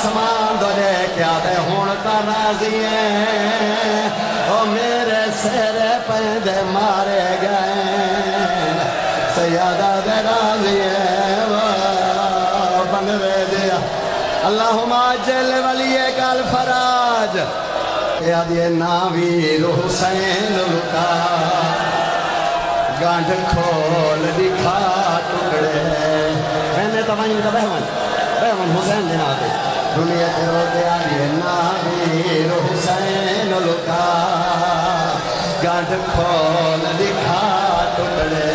आसमान तो क्या दे हूँ तो राज़ी ओ मेरे सिर पैदे मारे गए। सयादा दे राज़ी बनवे दिया अल्लाह जल वाली कल फराज। यादिए ना वीर हुसैन लुका गांठ खोल दिखा टुकड़े। मैंने तो वहीं तो बहवन बहवन हुसैन दिन आते दुनिया ते रोते आगे ना वीर हुसैन लुका गांठ खोल दिखा टुकड़े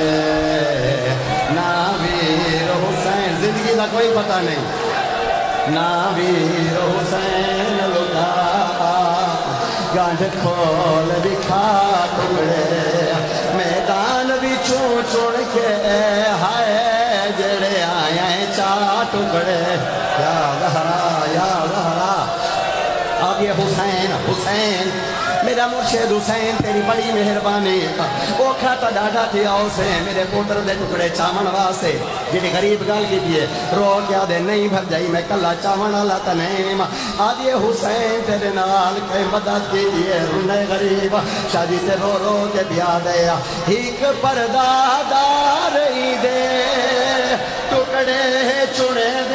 ना वीर हुसैन जिंदगी का कोई पता नहीं ना वीर हुसैन लुका गांठ खोल दिखा टुकड़े मैदान भी चुन चुन के हाय जड़े आए चा टुकड़े क्या लहरा या अब ये हुसैन हुसैन, मेरा हुसैन, तेरी बड़ी मेहरबानी। तो से, मेरे पुत्र दे टुकड़े वास्ते गरीब गल की रो क्या दे, नहीं भर जाई, मैं कला चावण वाला तो नहीं आदि हुसैन तेरे नाल कई मदद की रुने गरीब। शादी ते रो रो के ब्याह दे एक दे। टुकड़े चुने दे